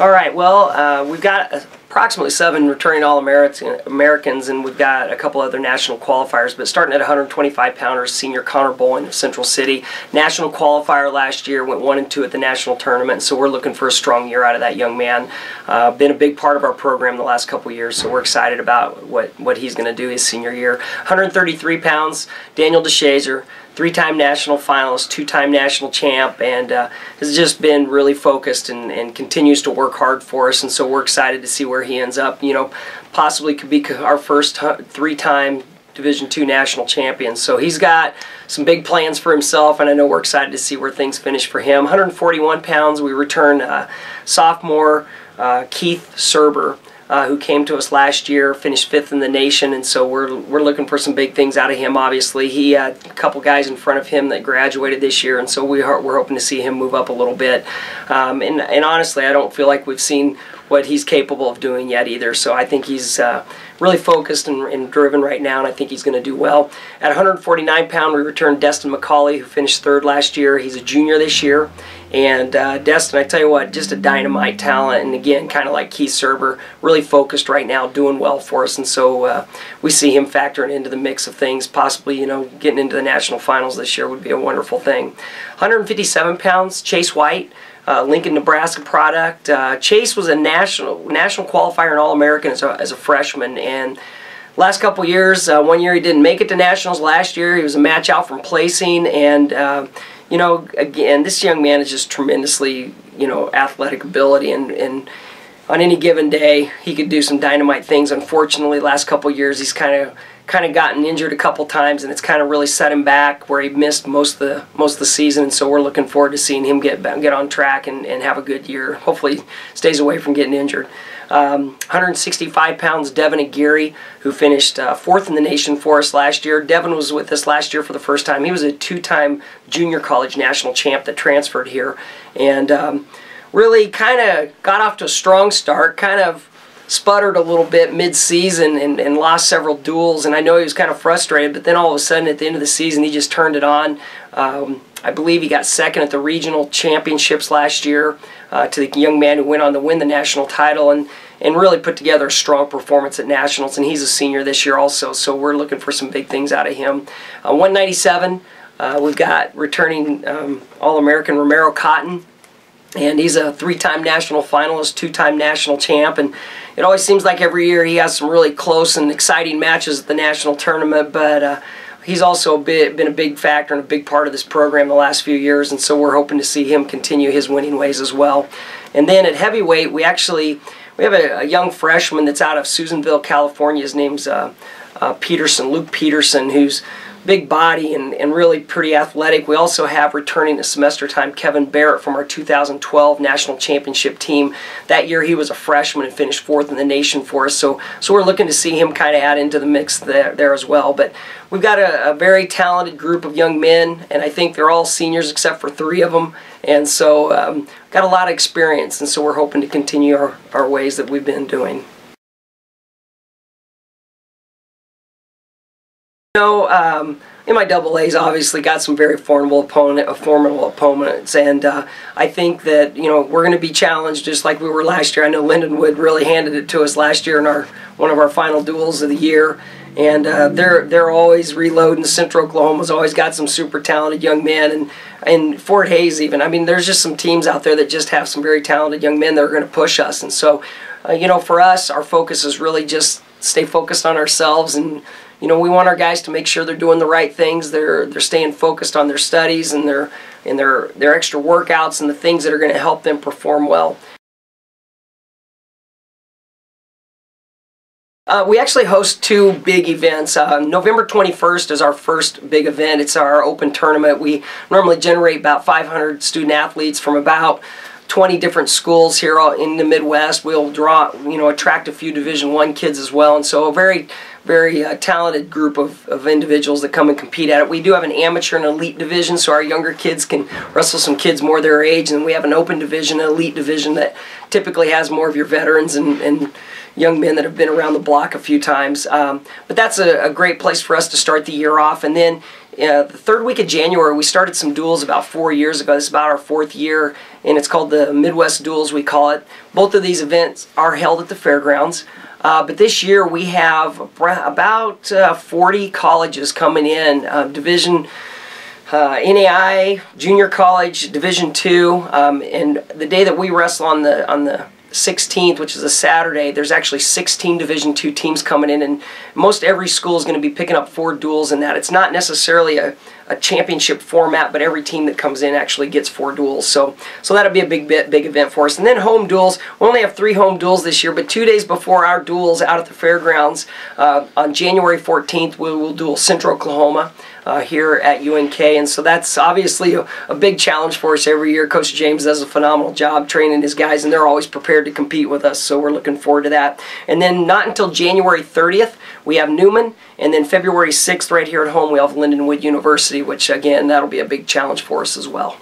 All right, well, uh, we've got approximately seven returning All Americans, and we've got a couple other national qualifiers. But starting at 125 pounders, senior Connor Bowen of Central City, national qualifier last year, went one and two at the national tournament. So we're looking for a strong year out of that young man. Uh, been a big part of our program the last couple years, so we're excited about what what he's going to do his senior year. 133 pounds, Daniel DeShazer three-time national finalist, two-time national champ, and uh, has just been really focused and, and continues to work hard for us. And so we're excited to see where he ends up. You know, possibly could be our first three-time Division two national champion. So he's got some big plans for himself, and I know we're excited to see where things finish for him. 141 pounds. We return uh, sophomore uh, Keith Surber uh, who came to us last year, finished fifth in the nation, and so we're, we're looking for some big things out of him, obviously. He had a couple guys in front of him that graduated this year, and so we are, we're hoping to see him move up a little bit. Um, and, and honestly, I don't feel like we've seen what he's capable of doing yet either, so I think he's uh, really focused and, and, driven right now, and I think he's going to do well. At 149 pound, we returned Destin McCauley, who finished third last year. He's a junior this year. And uh, Destin, I tell you what, just a dynamite talent, and again, kind of like Keith Surber, really focused right now, doing well for us, and so uh, we see him factoring into the mix of things. Possibly, you know, getting into the national finals this year would be a wonderful thing. 157 pounds, Chase White. Uh, Lincoln, Nebraska product. Uh, Chase was a national national qualifier and All American as a, as a freshman, and last couple years, uh, one year he didn't make it to nationals. Last year he was a match out from placing, and uh, you know, again, this young man is just tremendously, you know, athletic ability, and, and on any given day, he could do some dynamite things. Unfortunately, last couple years, he's kind of kind of gotten injured a couple times, and it's kind of really set him back where he missed most of the most of the season. And so we're looking forward to seeing him get get on track and, and have a good year. Hopefully, stays away from getting injured. Um, 165 pounds, Devin Aguirre, who finished uh, fourth in the nation for us last year. Devin was with us last year for the first time. He was a two-time junior college national champ that transferred here, and um, really kind of got off to a strong start. Kind of sputtered a little bit mid-season and, and lost several duels and I know he was kind of frustrated but then all of a sudden at the end of the season he just turned it on. Um, I believe he got second at the regional championships last year uh, to the young man who went on to win the national title and and really put together a strong performance at nationals and he's a senior this year also so we're looking for some big things out of him. Uh, 197 uh, we've got returning um, All-American Romero Cotton and he's a three-time national finalist, two-time national champ, and it always seems like every year he has some really close and exciting matches at the national tournament, but uh, he's also been a big factor and a big part of this program the last few years, and so we're hoping to see him continue his winning ways as well. And then at heavyweight, we actually we have a, a young freshman that's out of Susanville, California. His name's uh, uh, Peterson, Luke Peterson, who's big body and, and really pretty athletic. We also have returning the semester time Kevin Barrett from our 2012 national championship team. That year he was a freshman and finished fourth in the nation for us. So so we're looking to see him kind of add into the mix there, there as well. But we've got a, a very talented group of young men, and I think they're all seniors except for three of them. And so um, got a lot of experience, and so we're hoping to continue our, our ways that we've been doing. Know, um, in MIAA's, obviously got some very formidable opponent, formidable opponents, and uh, I think that you know we're going to be challenged just like we were last year. I know Lindenwood really handed it to us last year in our one of our final duels of the year, and uh, they're they're always reloading. Central Oklahoma's always got some super talented young men, and and Fort Hays even. I mean, there's just some teams out there that just have some very talented young men that are going to push us, and so uh, you know, for us, our focus is really just stay focused on ourselves and you know, we want our guys to make sure they're doing the right things. They're they're staying focused on their studies and their and their their extra workouts and the things that are going to help them perform well. Uh, we actually host two big events. Uh, November 21st is our first big event. It's our open tournament. We normally generate about 500 student athletes from about 20 different schools here in the Midwest. We'll draw, you know, attract a few Division One kids as well, and so a very very uh, talented group of, of individuals that come and compete at it. We do have an amateur and elite division, so our younger kids can wrestle some kids more their age, and we have an open division, an elite division that typically has more of your veterans and, and young men that have been around the block a few times. Um, but that's a, a, great place for us to start the year off. And then uh, the third week of January, we started some duels about four years ago. This is about our fourth year, and it's called the Midwest Duels, we call it. Both of these events are held at the fairgrounds. Uh, but this year we have about uh, 40 colleges coming in, uh, Division uh, NAIA, Junior College, Division Two, um, and the day that we wrestle on the on the 16th, which is a Saturday, there's actually 16 Division two teams coming in, and most every school is going to be picking up four duels in that. It's not necessarily a, a championship format, but every team that comes in actually gets four duels. So, so that'll be a big big event for us. And then home duels. We only have three home duels this year, but two days before our duels out at the fairgrounds, uh, on January 14th, we will duel Central Oklahoma uh, here at UNK. And so that's obviously a, a, big challenge for us every year. Coach James does a phenomenal job training his guys, and they're always prepared to compete with us. So we're looking forward to that. And then not until January 30th, we have Newman. And then February 6th, right here at home, we have Lindenwood University, which again, that'll be a big challenge for us as well.